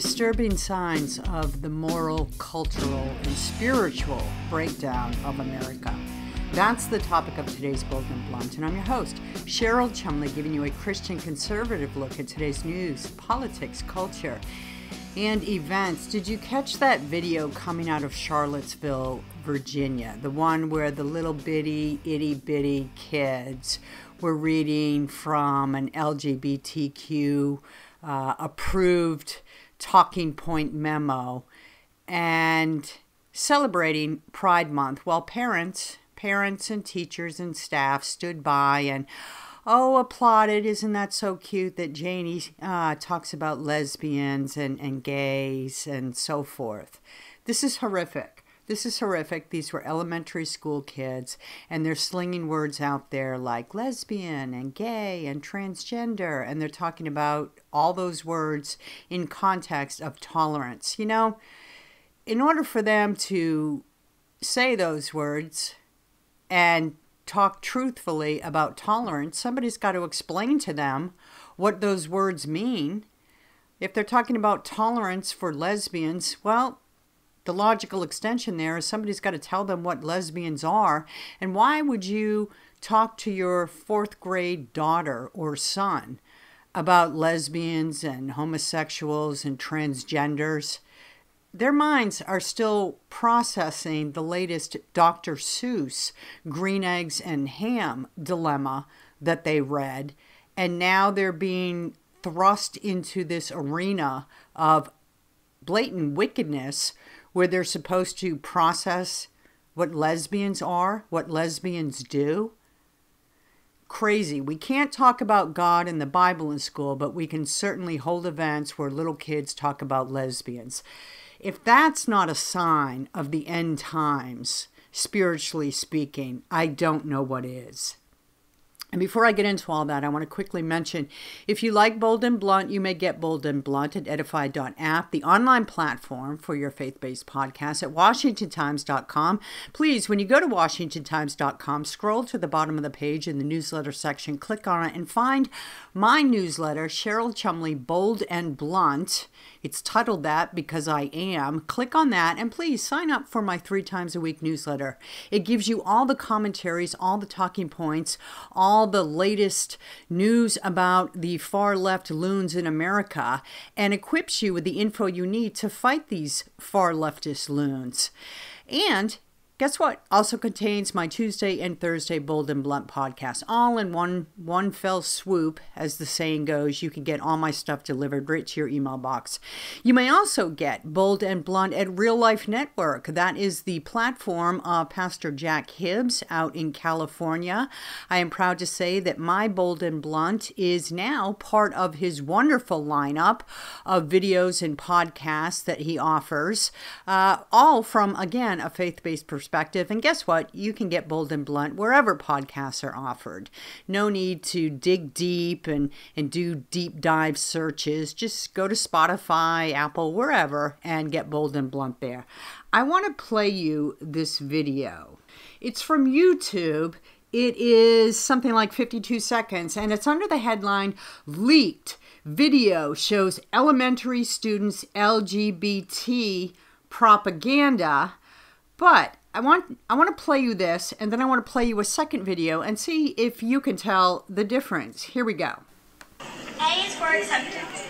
disturbing signs of the moral, cultural, and spiritual breakdown of America. That's the topic of today's Bold and Blunt, and I'm your host, Cheryl Chumley, giving you a Christian conservative look at today's news, politics, culture, and events. Did you catch that video coming out of Charlottesville, Virginia? The one where the little bitty, itty bitty kids were reading from an LGBTQ uh, approved talking point memo and celebrating Pride Month. While parents, parents and teachers and staff stood by and oh applauded. Isn't that so cute that janie uh, talks about lesbians and, and gays and so forth? This is horrific this is horrific. These were elementary school kids, and they're slinging words out there like lesbian and gay and transgender, and they're talking about all those words in context of tolerance. You know, in order for them to say those words and talk truthfully about tolerance, somebody's got to explain to them what those words mean. If they're talking about tolerance for lesbians, well, the logical extension there is somebody's got to tell them what lesbians are. And why would you talk to your fourth grade daughter or son about lesbians and homosexuals and transgenders? Their minds are still processing the latest Dr. Seuss green eggs and ham dilemma that they read. And now they're being thrust into this arena of blatant wickedness where they're supposed to process what lesbians are, what lesbians do. Crazy. We can't talk about God and the Bible in school, but we can certainly hold events where little kids talk about lesbians. If that's not a sign of the end times, spiritually speaking, I don't know what is. And before I get into all that, I want to quickly mention if you like Bold and Blunt, you may get Bold and Blunt at edify.app, the online platform for your faith based podcast at washingtontimes.com. Please, when you go to washingtontimes.com, scroll to the bottom of the page in the newsletter section, click on it, and find my newsletter, Cheryl Chumley Bold and Blunt. It's titled that because I am. Click on that and please sign up for my three times a week newsletter. It gives you all the commentaries, all the talking points, all the latest news about the far left loons in America, and equips you with the info you need to fight these far leftist loons. And Guess what? Also contains my Tuesday and Thursday Bold and Blunt podcast, all in one one fell swoop, as the saying goes. You can get all my stuff delivered right to your email box. You may also get Bold and Blunt at Real Life Network. That is the platform of Pastor Jack Hibbs out in California. I am proud to say that my Bold and Blunt is now part of his wonderful lineup of videos and podcasts that he offers, uh, all from again a faith-based perspective perspective. And guess what? You can get Bold and Blunt wherever podcasts are offered. No need to dig deep and, and do deep dive searches. Just go to Spotify, Apple, wherever, and get Bold and Blunt there. I want to play you this video. It's from YouTube. It is something like 52 seconds, and it's under the headline Leaked Video Shows Elementary Students LGBT Propaganda. But I want I want to play you this and then I want to play you a second video and see if you can tell the difference. Here we go. A is for acceptance.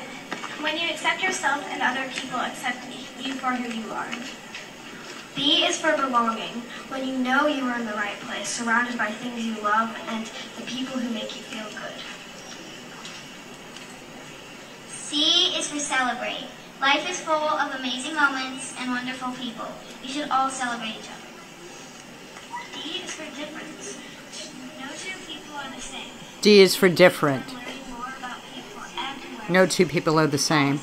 When you accept yourself and other people accept you for who you are. B is for belonging. When you know you are in the right place, surrounded by things you love and the people who make you feel good. C is for celebrate. Life is full of amazing moments and wonderful people. You should all celebrate each other. D is for difference. No two people are the same. D is for different. No two people are the same.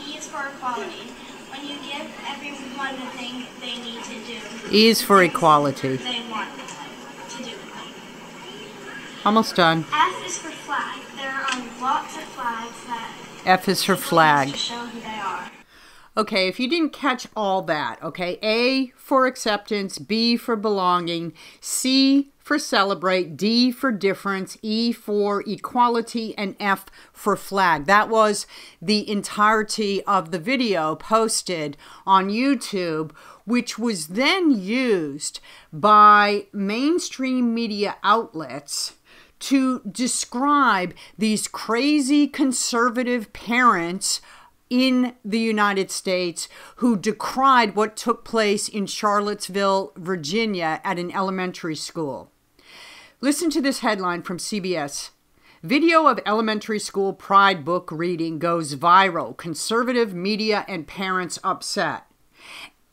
E is for equality. When you give everyone the thing they need to do. E is for equality. They want to do. Almost done. F is for flag. There are lots of flags that F is for flag. show who they are. Okay, if you didn't catch all that, okay, A for acceptance, B for belonging, C for celebrate, D for difference, E for equality, and F for flag. That was the entirety of the video posted on YouTube, which was then used by mainstream media outlets to describe these crazy conservative parents in the United States who decried what took place in Charlottesville, Virginia, at an elementary school. Listen to this headline from CBS. Video of elementary school pride book reading goes viral. Conservative media and parents upset.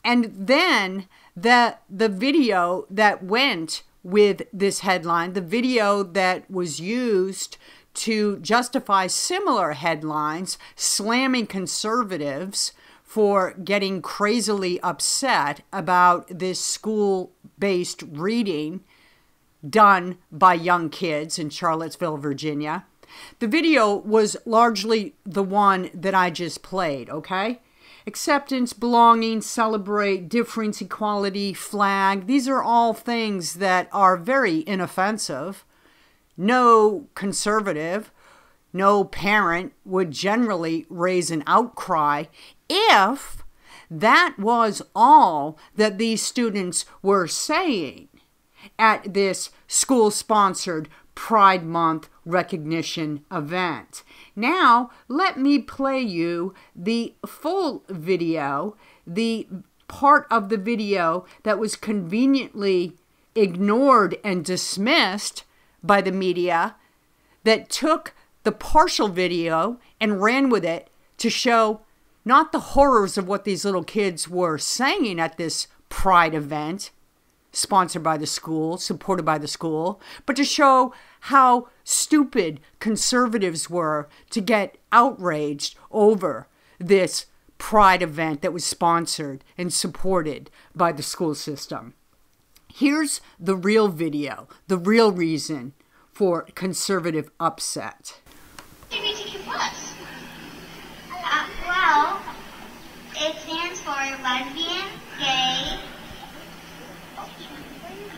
And then the the video that went with this headline, the video that was used to justify similar headlines slamming conservatives for getting crazily upset about this school based reading done by young kids in Charlottesville, Virginia. The video was largely the one that I just played, okay? Acceptance, belonging, celebrate, difference, equality, flag. These are all things that are very inoffensive no conservative, no parent would generally raise an outcry if that was all that these students were saying at this school sponsored Pride Month recognition event. Now, let me play you the full video, the part of the video that was conveniently ignored and dismissed by the media that took the partial video and ran with it to show not the horrors of what these little kids were saying at this pride event sponsored by the school, supported by the school, but to show how stupid conservatives were to get outraged over this pride event that was sponsored and supported by the school system. Here's the real video, the real reason for conservative upset. Uh, well, it stands for lesbian, gay,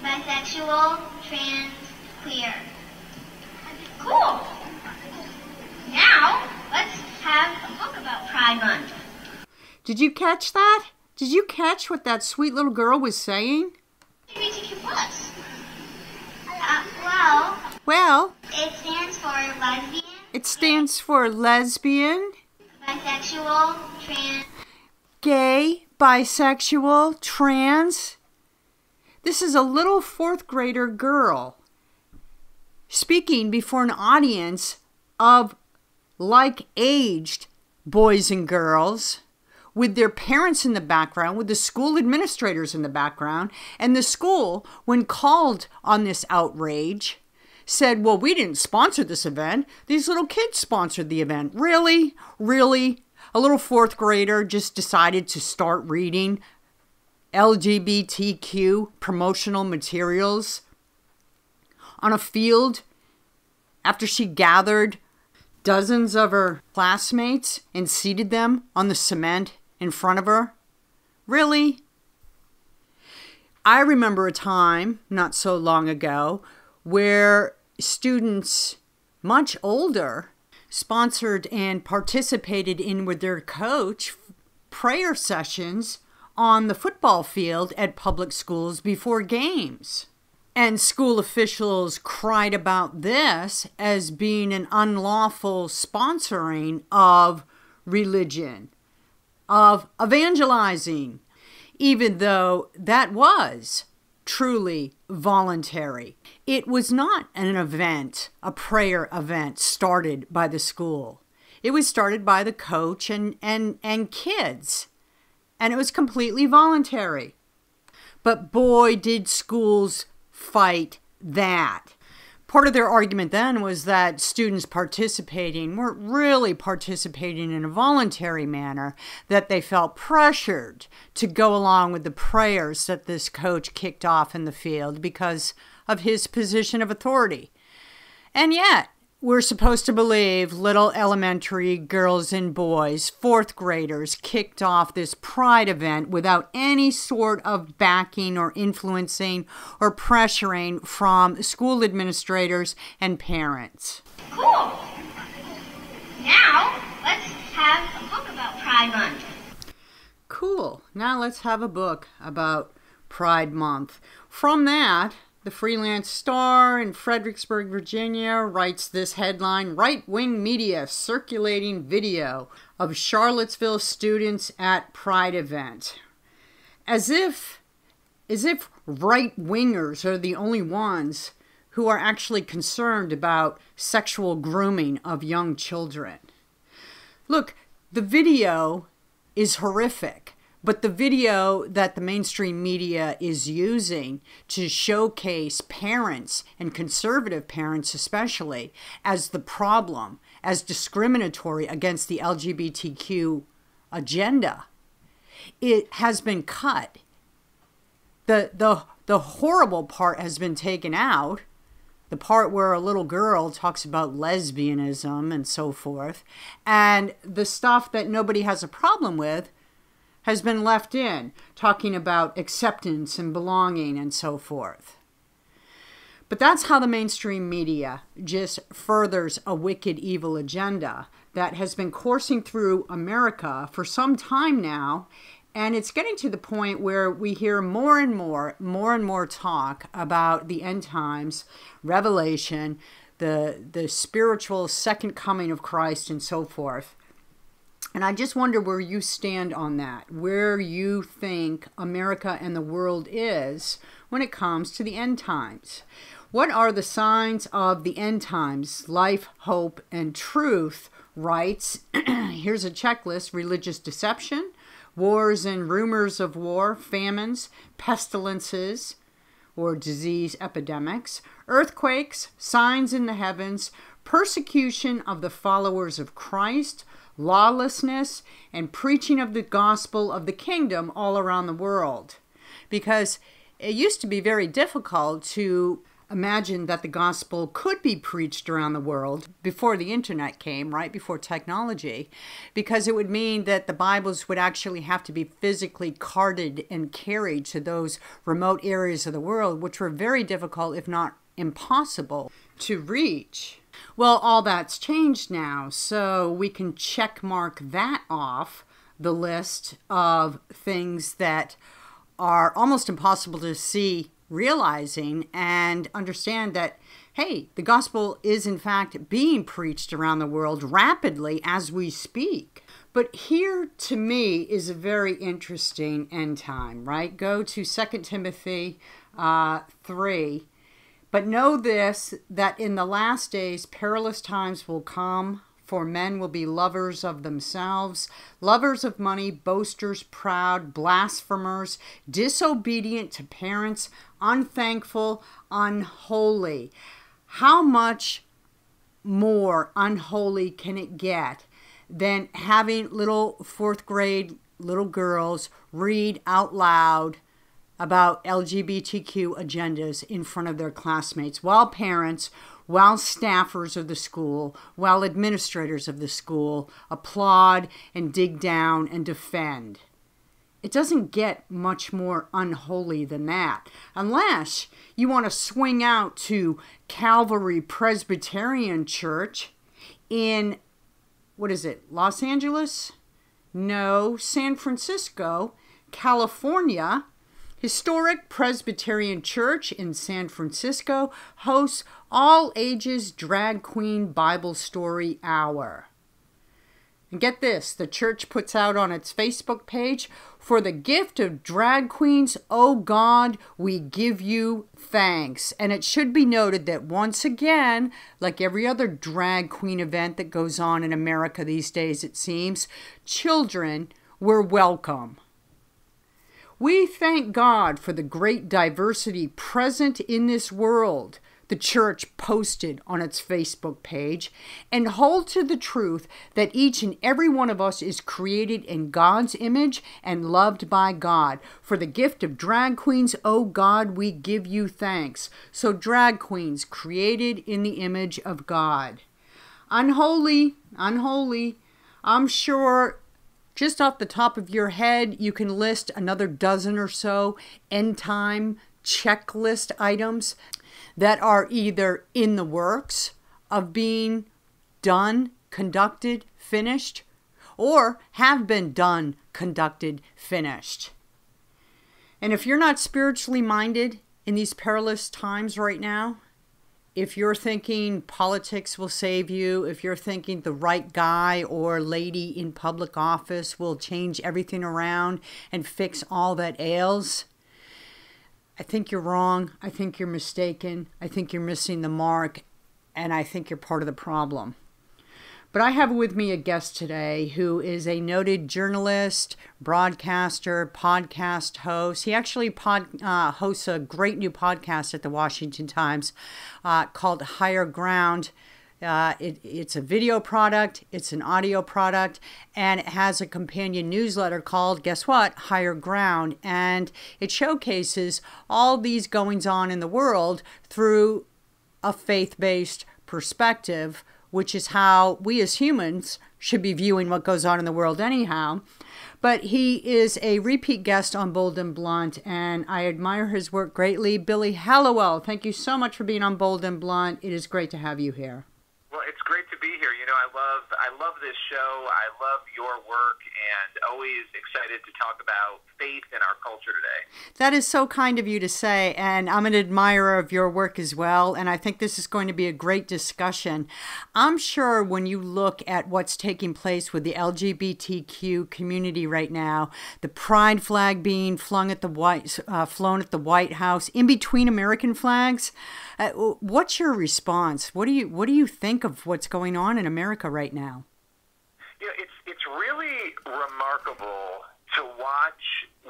bisexual, trans, queer. Cool. Now, let's have a book about Pride Month. Did you catch that? Did you catch what that sweet little girl was saying? LGBTQ+. Uh, well, Well, it stands for lesbian, it stands for lesbian, bisexual, trans, gay, bisexual, trans. This is a little fourth grader girl speaking before an audience of like aged boys and girls with their parents in the background, with the school administrators in the background. And the school, when called on this outrage, said, Well, we didn't sponsor this event. These little kids sponsored the event. Really? Really? A little fourth grader just decided to start reading LGBTQ promotional materials on a field after she gathered dozens of her classmates and seated them on the cement in front of her? Really? I remember a time not so long ago where students much older sponsored and participated in with their coach prayer sessions on the football field at public schools before games. And school officials cried about this as being an unlawful sponsoring of religion, of evangelizing, even though that was truly voluntary. It was not an event, a prayer event started by the school. It was started by the coach and, and, and kids, and it was completely voluntary. But boy, did schools fight that. Part of their argument then was that students participating weren't really participating in a voluntary manner, that they felt pressured to go along with the prayers that this coach kicked off in the field because of his position of authority. And yet, we're supposed to believe little elementary girls and boys, fourth graders, kicked off this pride event without any sort of backing or influencing or pressuring from school administrators and parents. Cool. Now, let's have a book about Pride Month. Cool. Now let's have a book about Pride Month. From that, the Freelance Star in Fredericksburg, Virginia writes this headline Right wing media circulating video of Charlottesville students at Pride event. As if as if right wingers are the only ones who are actually concerned about sexual grooming of young children. Look, the video is horrific. But the video that the mainstream media is using to showcase parents and conservative parents, especially, as the problem, as discriminatory against the LGBTQ agenda, it has been cut. The, the, the horrible part has been taken out. The part where a little girl talks about lesbianism and so forth. And the stuff that nobody has a problem with has been left in, talking about acceptance and belonging and so forth. But that's how the mainstream media just furthers a wicked, evil agenda that has been coursing through America for some time now. And it's getting to the point where we hear more and more, more and more talk about the end times, revelation, the, the spiritual second coming of Christ, and so forth. And I just wonder where you stand on that, where you think America and the world is when it comes to the end times. What are the signs of the end times? Life, hope, and truth writes here's a checklist religious deception, wars and rumors of war, famines, pestilences or disease epidemics, earthquakes, signs in the heavens, persecution of the followers of Christ, lawlessness, and preaching of the gospel of the kingdom all around the world. Because it used to be very difficult to imagine that the gospel could be preached around the world before the internet came, right before technology, because it would mean that the Bibles would actually have to be physically carted and carried to those remote areas of the world, which were very difficult, if not impossible, to reach. Well, all that's changed now, so we can check mark that off the list of things that are almost impossible to see realizing and understand that hey, the gospel is in fact being preached around the world rapidly as we speak. But here to me is a very interesting end time, right? Go to 2 Timothy uh, 3 but know this that in the last days perilous times will come, for men will be lovers of themselves, lovers of money, boasters, proud, blasphemers, disobedient to parents, unthankful, unholy. How much more unholy can it get than having little fourth grade little girls read out loud about LGBTQ agendas in front of their classmates, while parents, while staffers of the school, while administrators of the school applaud and dig down and defend. It doesn't get much more unholy than that, unless you want to swing out to Calvary Presbyterian Church in, what is it, Los Angeles? No, San Francisco, California Historic Presbyterian Church in San Francisco hosts all ages drag queen Bible story hour. And get this the church puts out on its Facebook page for the gift of drag queens, oh God, we give you thanks. And it should be noted that once again, like every other drag queen event that goes on in America these days, it seems, children were welcome. We thank God for the great diversity present in this world, the church posted on its Facebook page, and hold to the truth that each and every one of us is created in God's image and loved by God. For the gift of drag queens, oh God, we give you thanks. So, drag queens created in the image of God. Unholy, unholy. I'm sure just off the top of your head, you can list another dozen or so end time checklist items that are either in the works of being done, conducted, finished, or have been done, conducted, finished. And if you're not spiritually minded in these perilous times right now, if you're thinking politics will save you, if you're thinking the right guy or lady in public office will change everything around and fix all that ails, I think you're wrong. I think you're mistaken. I think you're missing the mark. And I think you're part of the problem. But I have with me a guest today who is a noted journalist, broadcaster, podcast host. He actually pod, uh, hosts a great new podcast at the Washington Times uh, called Higher Ground. Uh, it, it's a video product, it's an audio product, and it has a companion newsletter called, guess what, Higher Ground. And it showcases all these goings on in the world through a faith based perspective which is how we as humans should be viewing what goes on in the world anyhow. But he is a repeat guest on Bold and Blunt, and I admire his work greatly. Billy Hallowell, thank you so much for being on Bold and Blunt. It is great to have you here. Well, it's great to be here. You know, I love I love this show. I love your work, and always excited to talk about faith in our culture today. That is so kind of you to say, and I'm an admirer of your work as well. And I think this is going to be a great discussion. I'm sure when you look at what's taking place with the LGBTQ community right now, the pride flag being flung at the white, uh, flown at the White House, in between American flags. Uh, what's your response? What do you what do you think of what's going on in America right now? Yeah, it's it's really remarkable to watch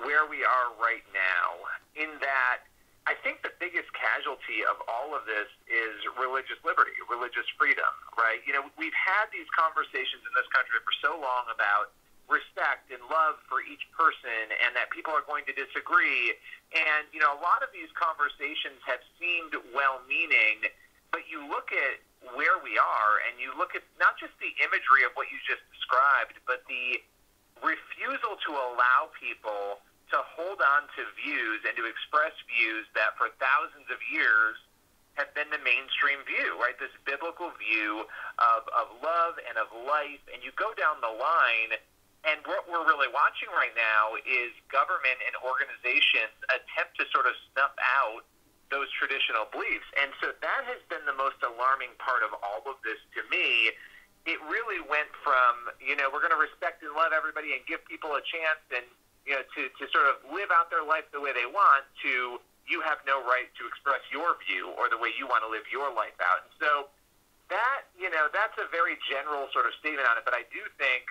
where we are right now. In that, I think the biggest casualty of all of this is religious liberty, religious freedom. Right? You know, we've had these conversations in this country for so long about respect and love for each person and that people are going to disagree. And, you know, a lot of these conversations have seemed well meaning, but you look at where we are and you look at not just the imagery of what you just described, but the refusal to allow people to hold on to views and to express views that for thousands of years have been the mainstream view, right? This biblical view of, of love and of life. And you go down the line and what we're really watching right now is government and organizations attempt to sort of snuff out those traditional beliefs. And so that has been the most alarming part of all of this to me. It really went from, you know, we're going to respect and love everybody and give people a chance and, you know, to, to sort of live out their life the way they want to you have no right to express your view or the way you want to live your life out. And so that, you know, that's a very general sort of statement on it. But I do think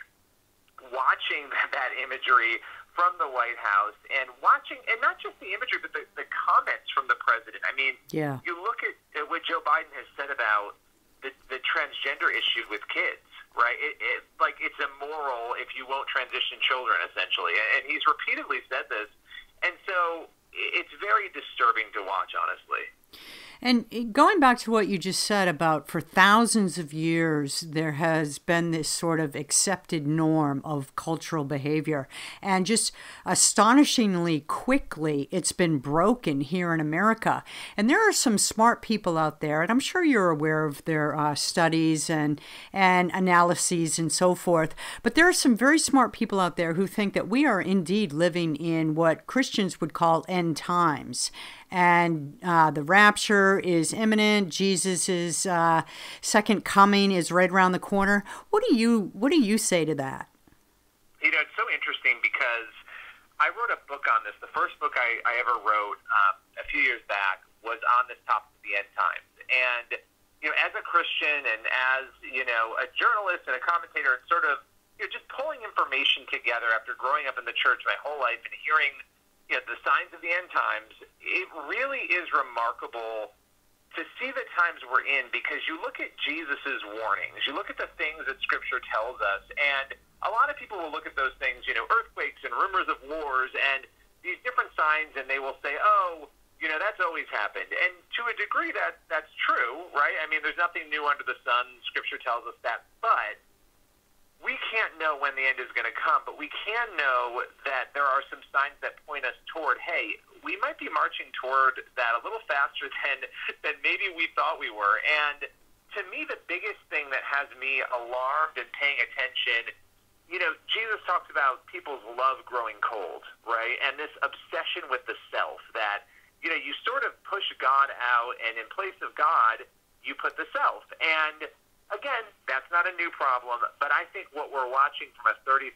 watching that imagery from the White House and watching, and not just the imagery, but the, the comments from the president. I mean, yeah. you look at, at what Joe Biden has said about the, the transgender issue with kids, right? It, it, like it's immoral if you won't transition children, essentially. And, and he's repeatedly said this. And so it's very disturbing to watch, honestly. And going back to what you just said about for thousands of years, there has been this sort of accepted norm of cultural behavior. And just astonishingly quickly, it's been broken here in America. And there are some smart people out there, and I'm sure you're aware of their uh, studies and, and analyses and so forth. But there are some very smart people out there who think that we are indeed living in what Christians would call end times and uh, the rapture is imminent. Jesus' uh, second coming is right around the corner. What do you What do you say to that? You know, it's so interesting because I wrote a book on this. The first book I, I ever wrote um, a few years back was on this topic of the end times. And you know, as a Christian and as you know a journalist and a commentator, and sort of you know just pulling information together after growing up in the church my whole life and hearing you know, the signs of the end times, it really is remarkable to see the times we're in because you look at Jesus's warnings, you look at the things that Scripture tells us, and a lot of people will look at those things, you know, earthquakes and rumors of wars and these different signs, and they will say, oh, you know, that's always happened. And to a degree, that that's true, right? I mean, there's nothing new under the sun. Scripture tells us that. But we can't know when the end is going to come, but we can know that there are some signs that point us toward, hey, we might be marching toward that a little faster than than maybe we thought we were. And to me, the biggest thing that has me alarmed and paying attention you know, Jesus talks about people's love growing cold, right? And this obsession with the self that, you know, you sort of push God out, and in place of God, you put the self. And again, that's not a new problem, but I think what we're watching from a 30,000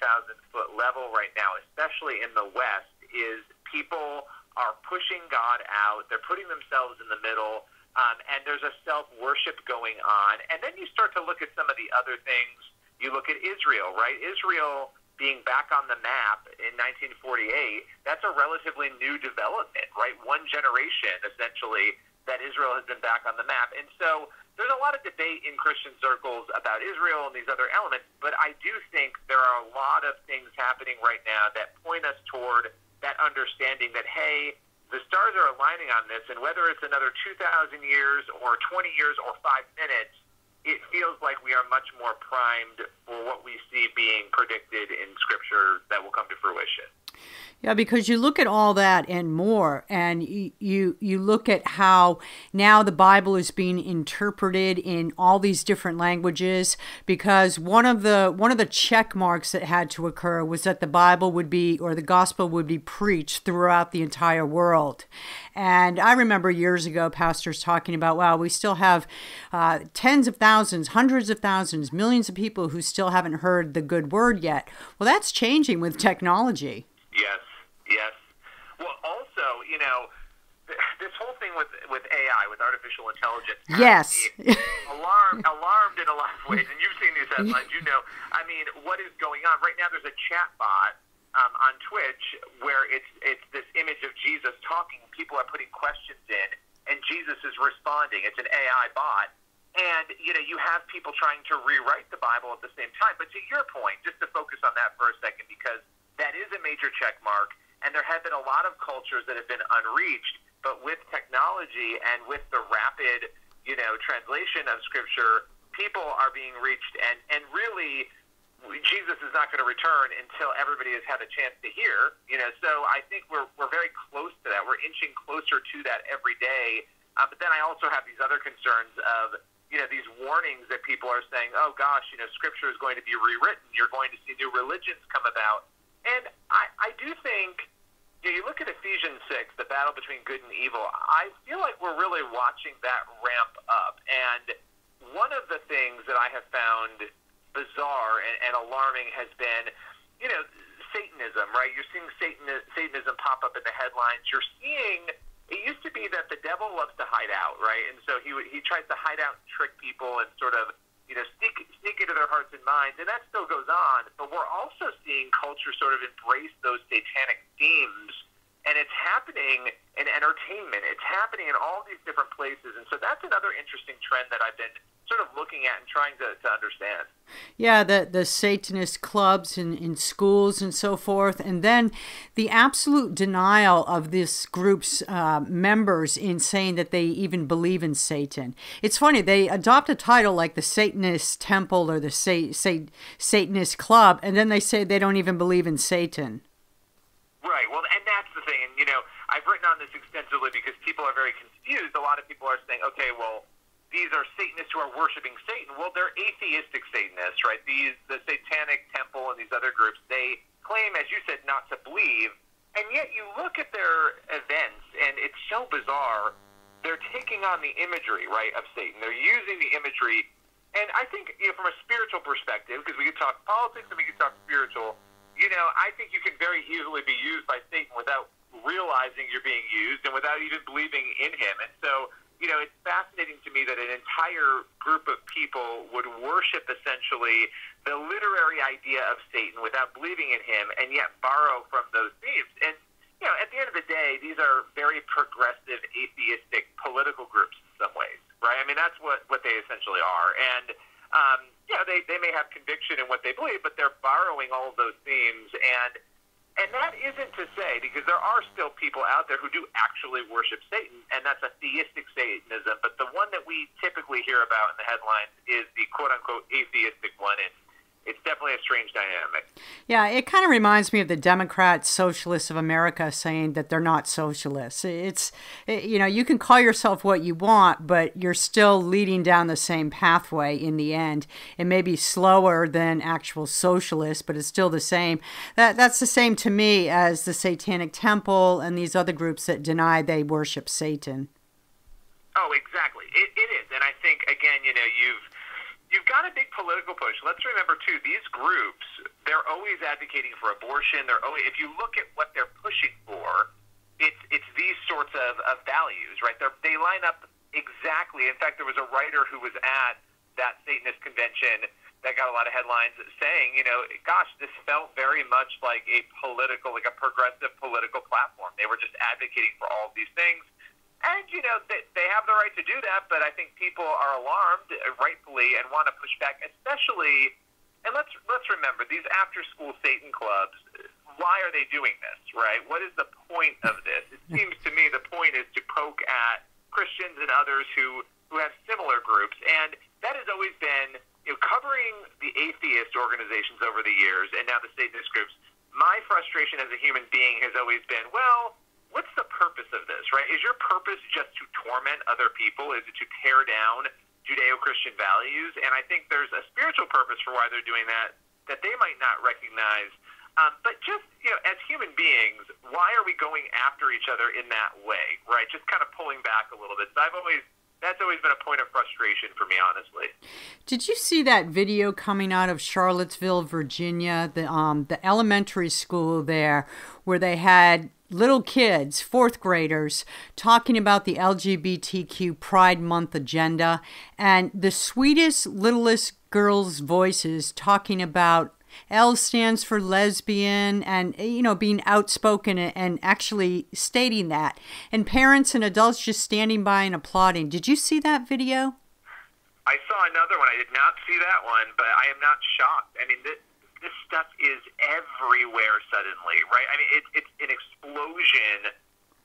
foot level right now, especially in the West, is people are pushing God out. They're putting themselves in the middle, um, and there's a self worship going on. And then you start to look at some of the other things you look at Israel, right? Israel being back on the map in 1948, that's a relatively new development, right? One generation, essentially, that Israel has been back on the map. And so there's a lot of debate in Christian circles about Israel and these other elements, but I do think there are a lot of things happening right now that point us toward that understanding that, hey, the stars are aligning on this, and whether it's another 2,000 years or 20 years or five minutes, it feels like we are much more primed for what we see being predicted in Scripture that will come to fruition. Yeah, because you look at all that and more, and you, you you look at how now the Bible is being interpreted in all these different languages. Because one of the one of the check marks that had to occur was that the Bible would be or the gospel would be preached throughout the entire world. And I remember years ago, pastors talking about, wow, we still have uh, tens of thousands, hundreds of thousands, millions of people who still haven't heard the good word yet. Well, that's changing with technology. Yes, yes. Well, also, you know, this whole thing with with AI, with artificial intelligence, yes, alarmed, alarmed in a lot of ways. And you've seen these headlines, you know. I mean, what is going on right now? There's a chat bot um, on Twitch where it's it's this image of Jesus talking. People are putting questions in, and Jesus is responding. It's an AI bot. And you know, you have people trying to rewrite the Bible at the same time. But to your point, just to focus on that for a second, because that is a major check mark. And there have been a lot of cultures that have been unreached, but with technology and with the rapid, you know, translation of Scripture, people are being reached. And, and really, Jesus is not going to return until everybody has had a chance to hear. You know, so I think we're we're very close to that. We're inching closer to that every day. Uh, but then I also have these other concerns of you know these warnings that people are saying, oh gosh, you know, Scripture is going to be rewritten. You're going to see new religions come about. And I, I do think, you, you look at Ephesians 6, the battle between good and evil, I feel like we're really watching that ramp up. And one of the things that I have found bizarre and, and alarming has been, you know, Satanism, right? You're seeing Satan, Satanism pop up in the headlines. You're seeing it used to be that the devil loves to hide out, right? And so he he tries to hide out and trick people and sort of you know, sneak, sneak into their hearts and minds, and that still goes on. But we're also seeing culture sort of embrace those satanic themes, and it's happening in entertainment. It's happening in all these different places, and so that's another interesting trend that I've been sort of looking at and trying to, to understand. Yeah, the the Satanist clubs in, in schools and so forth, and then the absolute denial of this group's uh, members in saying that they even believe in Satan. It's funny they adopt a title like the Satanist Temple or the Sa- Sa- Satanist Club, and then they say they don't even believe in Satan. Right. Well, and that's the thing, and you know, I've written on this extensively because people are very confused. A lot of people are saying, okay, well these are Satanists who are worshiping Satan. Well, they're atheistic Satanists, right? These the Satanic Temple and these other groups, they claim, as you said, not to believe, and yet you look at their events, and it's so bizarre. They're taking on the imagery, right, of Satan. They're using the imagery, and I think, you know, from a spiritual perspective, because we could talk politics and we could talk spiritual. You know, I think you can very easily be used by Satan without realizing you're being used and without even believing in him. And so you know, it's fascinating to me that an entire group of people would worship essentially the literary idea of Satan without believing in him and yet borrow from those themes. And, you know, at the end of the day, these are very progressive, atheistic political groups in some ways, right? I mean, that's what, what they essentially are. And, um, you know, they, they may have conviction in what they believe, but they're borrowing all of those themes. And, And that isn't to say, because there are still people out there who do actually worship Satan, and that's a theistic Satanism. But the one that we typically hear about in the headlines is the quote unquote atheistic one. And it's definitely a strange dynamic. Yeah, it kind of reminds me of the Democrats, Socialists of America saying that they're not socialists. It's, it, you know, you can call yourself what you want, but you're still leading down the same pathway in the end. It may be slower than actual socialists, but it's still the same. That, that's the same to me as the Satanic Temple and these other groups that deny they worship Satan. Oh, exactly. It, it is. And I think, again, you know, you've you've got a big political push. Let's remember too, these groups they're always advocating for abortion. They're always, if you look at what they're pushing for, it's it's these sorts of, of values, right? They're, they line up exactly. In fact, there was a writer who was at that Satanist convention that got a lot of headlines saying, you know, gosh, this felt very much like a political, like a progressive political platform. They were just advocating for all of these things and you know they, they have the right to do that, but I think people are alarmed, uh, rightfully, and want to push back, especially. And let's let's remember these after-school Satan clubs. Why are they doing this? Right? What is the point of this? It seems to me the point is to poke at Christians and others who who have similar groups, and that has always been you know covering the atheist organizations over the years, and now the Satanist groups. My frustration as a human being has always been, well, what's the purpose of this, right? Is your purpose just to torment other people? Is it to tear down Judeo-Christian values? And I think there's a spiritual purpose for why they're doing that that they might not recognize. Um, but just you know, as human beings, why are we going after each other in that way, right? Just kind of pulling back a little bit. So I've always that's always been a point of frustration for me, honestly. Did you see that video coming out of Charlottesville, Virginia, the um, the elementary school there, where they had little kids, fourth graders, talking about the LGBTQ Pride Month agenda, and the sweetest, littlest girls' voices talking about L stands for lesbian and, you know, being outspoken and actually stating that. And parents and adults just standing by and applauding. Did you see that video? I saw another one. I did not see that one, but I am not shocked. I mean, this, this stuff is everywhere suddenly, right? I mean, it, it's an explosion.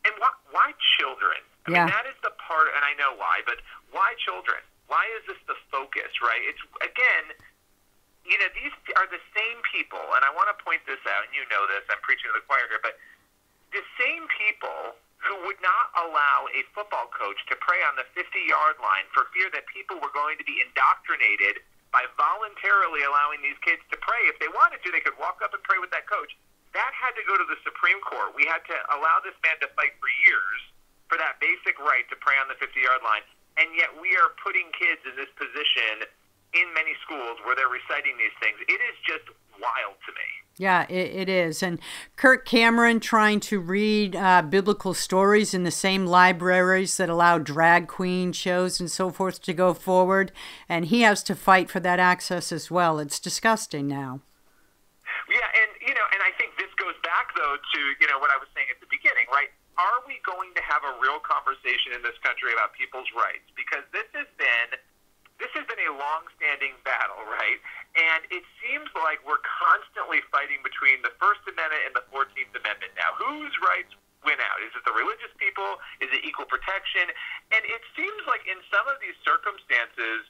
And why, why children? I yeah. mean, that is the part, and I know why, but why children? Why is this the focus, right? It's, again, you know, these are the same people, and I want to point this out, and you know this, I'm preaching to the choir here, but the same people who would not allow a football coach to pray on the 50 yard line for fear that people were going to be indoctrinated by voluntarily allowing these kids to pray. If they wanted to, they could walk up and pray with that coach. That had to go to the Supreme Court. We had to allow this man to fight for years for that basic right to pray on the 50 yard line. And yet we are putting kids in this position in many schools where they're reciting these things. It is just wild to me. Yeah, it, it is. And Kirk Cameron trying to read uh, biblical stories in the same libraries that allow drag queen shows and so forth to go forward. And he has to fight for that access as well. It's disgusting now. Yeah, and, you know, and I think this goes back, though, to, you know, what I was saying at the beginning, right? Are we going to have a real conversation in this country about people's rights? Because this has been this has been a long-standing battle, right? And it seems like we're constantly fighting between the First Amendment and the Fourteenth Amendment now. Whose rights win out? Is it the religious people? Is it equal protection? And it seems like in some of these circumstances,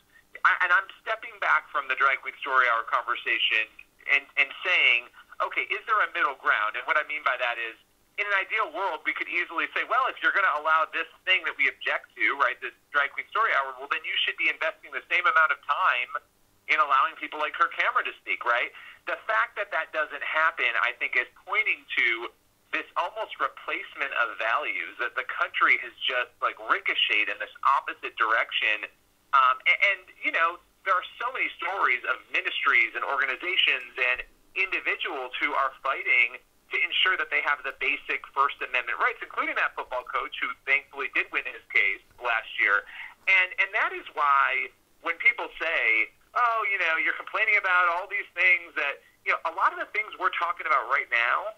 and I'm stepping back from the drag queen story hour conversation and, and saying, okay, is there a middle ground? And what I mean by that is in an ideal world, we could easily say, well, if you're going to allow this thing that we object to, right, this drag queen story hour, well, then you should be investing the same amount of time in allowing people like Kirk Cameron to speak, right? The fact that that doesn't happen, I think, is pointing to this almost replacement of values that the country has just like ricocheted in this opposite direction. Um, and, and, you know, there are so many stories of ministries and organizations and individuals who are fighting to ensure that they have the basic First Amendment rights, including that football coach who thankfully did win his case last year. And and that is why when people say, "Oh, you know, you're complaining about all these things that you know," a lot of the things we're talking about right now,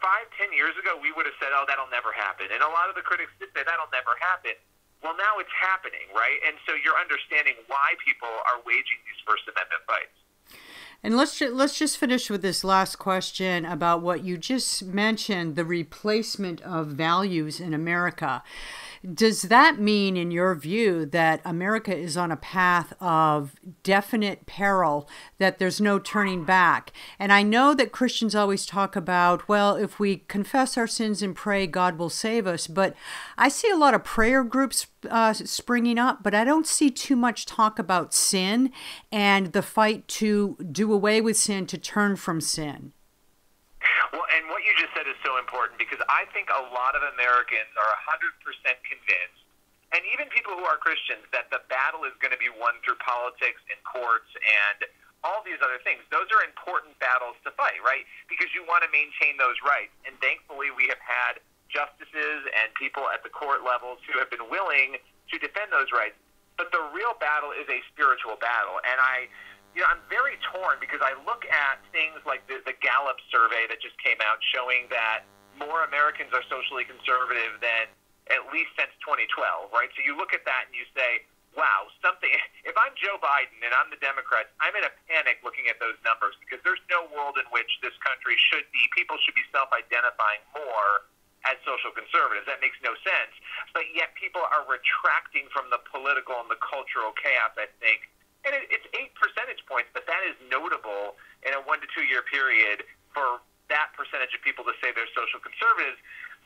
five, ten years ago, we would have said, "Oh, that'll never happen," and a lot of the critics did say that'll never happen. Well, now it's happening, right? And so you're understanding why people are waging these First Amendment fights. And let's ju- let's just finish with this last question about what you just mentioned, the replacement of values in America. Does that mean, in your view, that America is on a path of definite peril, that there's no turning back? And I know that Christians always talk about, well, if we confess our sins and pray, God will save us. But I see a lot of prayer groups uh, springing up, but I don't see too much talk about sin and the fight to do away with sin, to turn from sin. Well, and what you just said is so important because I think a lot of Americans are 100% convinced, and even people who are Christians, that the battle is going to be won through politics and courts and all these other things. Those are important battles to fight, right? Because you want to maintain those rights. And thankfully, we have had justices and people at the court levels who have been willing to defend those rights. But the real battle is a spiritual battle. And I you know, I'm very torn because I look at things like the, the Gallup survey that just came out showing that more Americans are socially conservative than at least since 2012, right? So you look at that and you say, wow, something. If I'm Joe Biden and I'm the Democrats, I'm in a panic looking at those numbers because there's no world in which this country should be, people should be self identifying more as social conservatives. That makes no sense. But yet people are retracting from the political and the cultural chaos, I think, and it, it's eight percentage points, but that is notable in a one to two year period for that percentage of people to say they're social conservatives.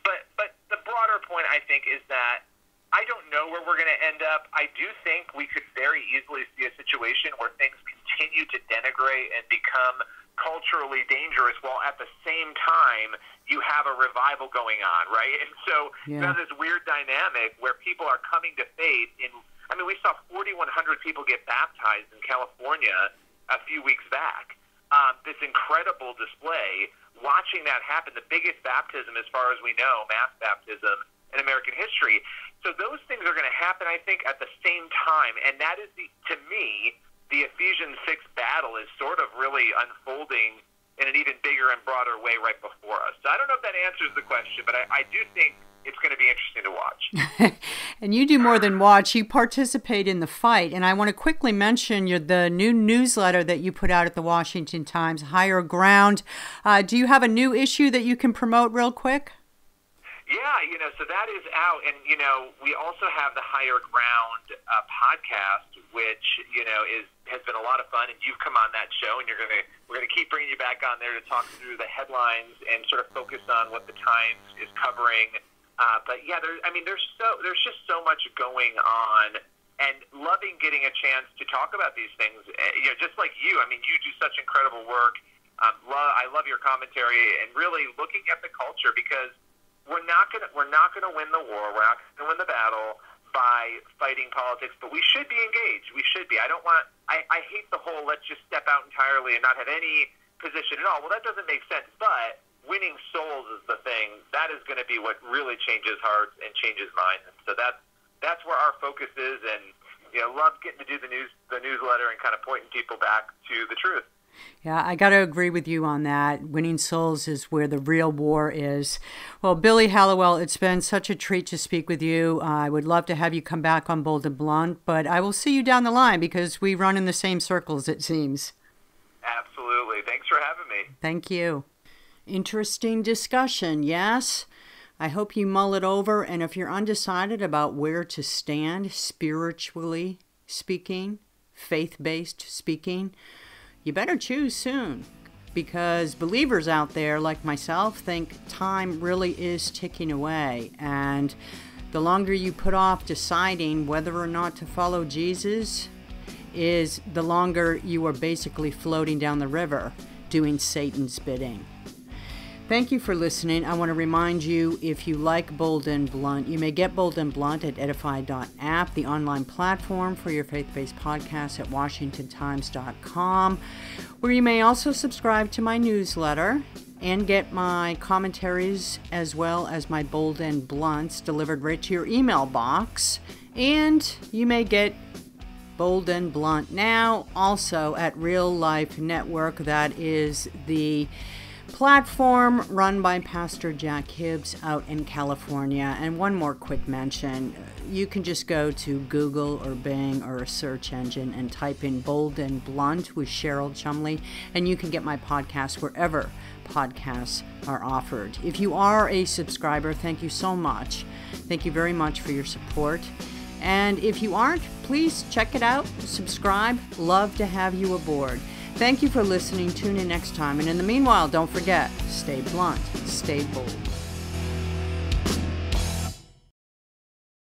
But but the broader point I think is that I don't know where we're going to end up. I do think we could very easily see a situation where things continue to denigrate and become culturally dangerous while at the same time you have a revival going on, right? And so yeah. you have this weird dynamic where people are coming to faith in I mean, we saw 4,100 people get baptized in California a few weeks back. Um, this incredible display, watching that happen, the biggest baptism, as far as we know, mass baptism in American history. So those things are going to happen, I think, at the same time, and that is the, to me, the Ephesians six battle is sort of really unfolding in an even bigger and broader way right before us. So I don't know if that answers the question, but I, I do think it's going to be interesting to watch. and you do more than watch; you participate in the fight. And I want to quickly mention your, the new newsletter that you put out at the Washington Times, Higher Ground. Uh, do you have a new issue that you can promote real quick? Yeah, you know, so that is out, and you know, we also have the Higher Ground uh, podcast, which you know is has been a lot of fun, and you've come on that show, and you're gonna we're gonna keep bringing you back on there to talk through the headlines and sort of focus on what the Times is covering uh, but yeah, there. I mean, there's so there's just so much going on, and loving getting a chance to talk about these things. Uh, you know, just like you. I mean, you do such incredible work. Um, lo- I love your commentary and really looking at the culture because we're not gonna we're not gonna win the war. We're not gonna win the battle by fighting politics, but we should be engaged. We should be. I don't want. I, I hate the whole let's just step out entirely and not have any position at all. Well, that doesn't make sense. But winning souls is the thing. That is going to be what really changes hearts and changes minds. And so that's that's where our focus is. And you know, love getting to do the news the newsletter and kind of pointing people back to the truth. Yeah, I got to agree with you on that. Winning souls is where the real war is. Well, Billy Hallowell, it's been such a treat to speak with you. Uh, I would love to have you come back on Bold and Blunt, but I will see you down the line because we run in the same circles, it seems. Absolutely. Thanks for having me. Thank you. Interesting discussion, yes? I hope you mull it over, and if you're undecided about where to stand spiritually speaking, faith based speaking, you better choose soon because believers out there like myself think time really is ticking away. And the longer you put off deciding whether or not to follow Jesus, is the longer you are basically floating down the river doing Satan's bidding. Thank you for listening. I want to remind you if you like Bold and Blunt, you may get Bold and Blunt at edify.app, the online platform for your faith based podcasts at washingtontimes.com, where you may also subscribe to my newsletter and get my commentaries as well as my Bold and Blunts delivered right to your email box. And you may get Bold and Blunt now also at Real Life Network. That is the platform run by Pastor Jack Hibbs out in California. And one more quick mention you can just go to Google or Bing or a search engine and type in Bold and Blunt with Cheryl Chumley, and you can get my podcast wherever podcasts are offered. If you are a subscriber, thank you so much. Thank you very much for your support. And if you aren't, please check it out, subscribe. Love to have you aboard. Thank you for listening. Tune in next time. And in the meanwhile, don't forget stay blunt, stay bold.